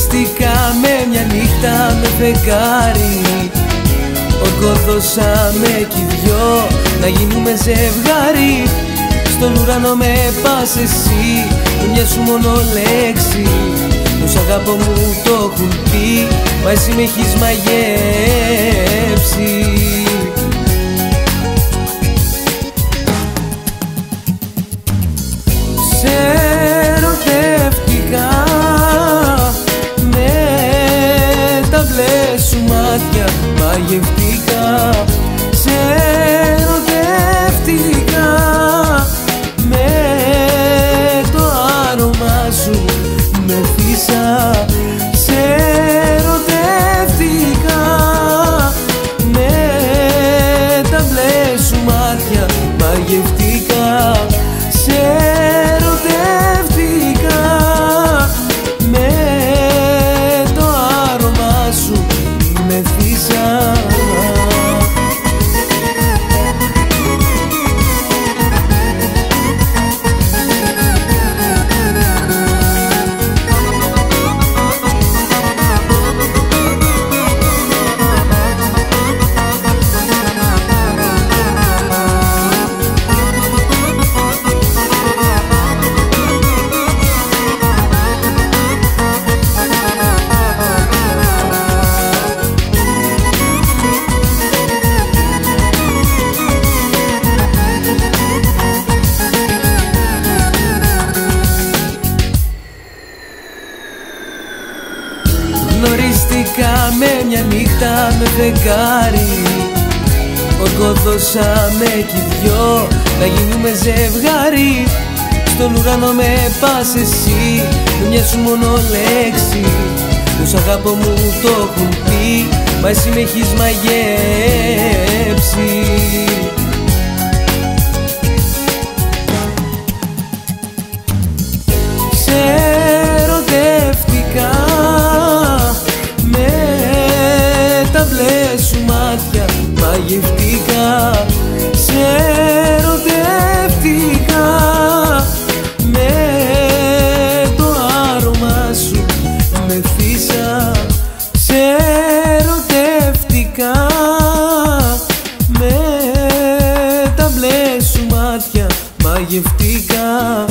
Γνωριστικά με μια νύχτα με φεγγάρι. Ορκοδώσαμε κι δυο να γίνουμε ζευγάρι. Στον ουρανό με πας εσύ με μια σου μόνο λέξη. Πως αγάπω μου το έχουν πει μα εσύ με έχεις μαγεύσει μαγευτικά Σε ερωτεύτηκα Με το άρωμά σου. Με φύσα Γνωριστικά με μια νύχτα με φεγγάρι. Ορκοδώσαμε κι δυο να γίνουμε ζευγάρι. Στον ουρανό με πας εσύ με μια σου μόνο λέξη. Πως αγάπω μου το έχουν πει μα εσύ με έχεις μαγεύσει μαγευτικά. Σε ερωτεύτηκα Με το άρωμά σου με φύσα Σε ερωτεύτηκα Με τα μπλε σου μάτια μαγευτικά